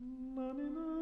Na, na, na,